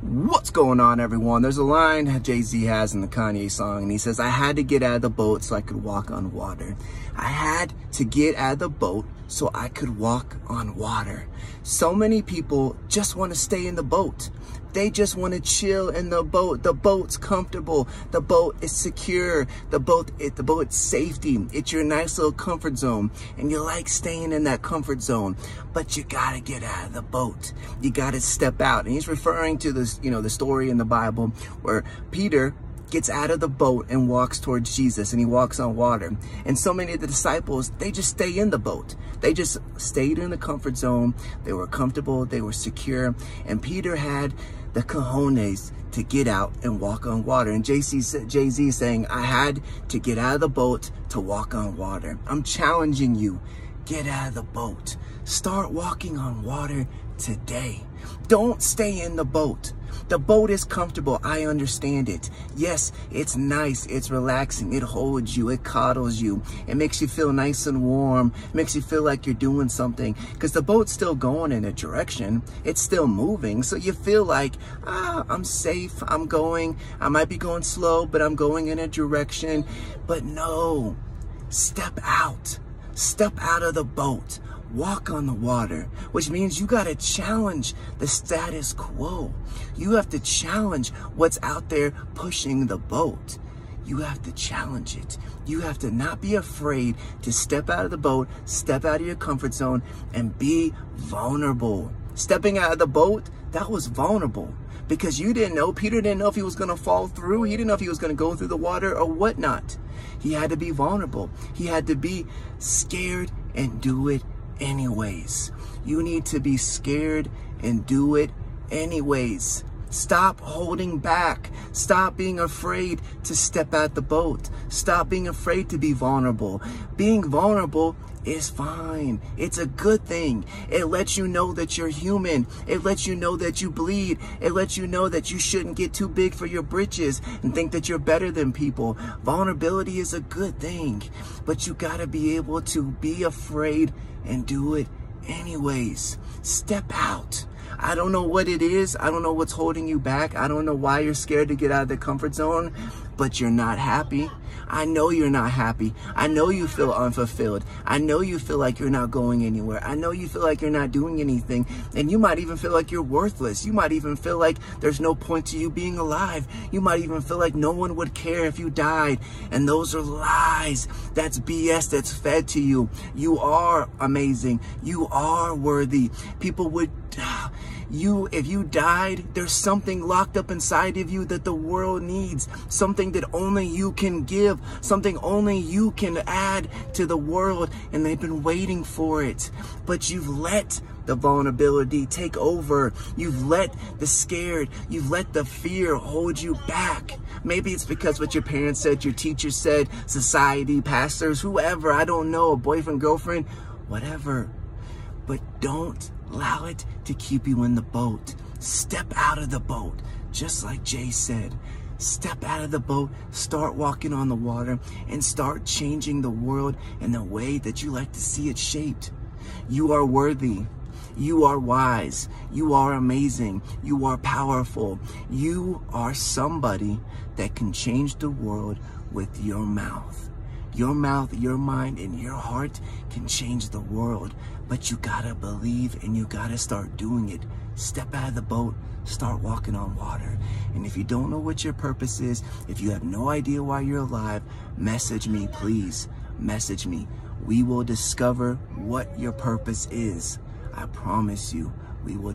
What's going on, everyone? There's a line Jay-Z has in the Kanye song, and he says, I had to get out of the boat so I could walk on water. I had to get out of the boat so I could walk on water. So many people just want to stay in the boat. They just want to chill in the boat. The boat's comfortable. The boat is secure. The boat, it, the boat's safety. It's your nice little comfort zone. And you like staying in that comfort zone. But you got to get out of the boat. You got to step out. And he's referring to this, you know, the story in the Bible where Peter gets out of the boat and walks towards Jesus and he walks on water. And so many of the disciples, they just stay in the boat. They just stayed in the comfort zone. They were comfortable. They were secure. And Peter had the cojones to get out and walk on water. And Jay-Z saying, I had to get out of the boat to walk on water. I'm challenging you. Get out of the boat. Start walking on water today. Don't stay in the boat. The boat is comfortable. I understand it. Yes, it's nice. It's relaxing. It holds you. It coddles you. It makes you feel nice and warm. It makes you feel like you're doing something because the boat's still going in a direction. It's still moving. So you feel like, ah, I'm safe. I'm going. I might be going slow, but I'm going in a direction. But no, step out. Step out of the boat walk on the water, which means you got to challenge the status quo. You have to challenge what's out there pushing the boat. You have to challenge it. You have to not be afraid to step out of the boat, step out of your comfort zone, and be vulnerable. Stepping out of the boat, that was vulnerable because you didn't know. Peter didn't know if he was going to fall through. He didn't know if he was going to go through the water or whatnot. He had to be vulnerable. He had to be scared and do it anyways. You need to be scared and do it anyways. Stop holding back. Stop being afraid to step out the boat. Stop being afraid to be vulnerable. Being vulnerable is fine. It's a good thing. It lets you know that you're human. It lets you know that you bleed. It lets you know that you shouldn't get too big for your britches and think that you're better than people. Vulnerability is a good thing, but you got to be able to be afraid and do it anyways. Step out. I don't know what it is. I don't know what's holding you back. I don't know why you're scared to get out of the comfort zone, but you're not happy. I know you're not happy. I know you feel unfulfilled. I know you feel like you're not going anywhere. I know you feel like you're not doing anything. And you might even feel like you're worthless. You might even feel like there's no point to you being alive. You might even feel like no one would care if you died. And those are lies. That's BS that's fed to you. You are amazing. You are worthy. People would you, if you died, there's something locked up inside of you that the world needs, something that only you can give, something only you can add to the world, and they've been waiting for it. But you've let the vulnerability take over. You've let the scared, you've let the fear hold you back. Maybe it's because what your parents said, your teacher said, society, pastors, whoever, I don't know, a boyfriend, girlfriend, whatever. But don't Allow it to keep you in the boat. Step out of the boat, just like Jay said. Step out of the boat, start walking on the water, and start changing the world in the way that you like to see it shaped. You are worthy. You are wise. You are amazing. You are powerful. You are somebody that can change the world with your mouth. Your mouth, your mind, and your heart can change the world. But you gotta believe and you gotta start doing it. Step out of the boat, start walking on water. And if you don't know what your purpose is, if you have no idea why you're alive, message me, please. Message me. We will discover what your purpose is. I promise you, we will.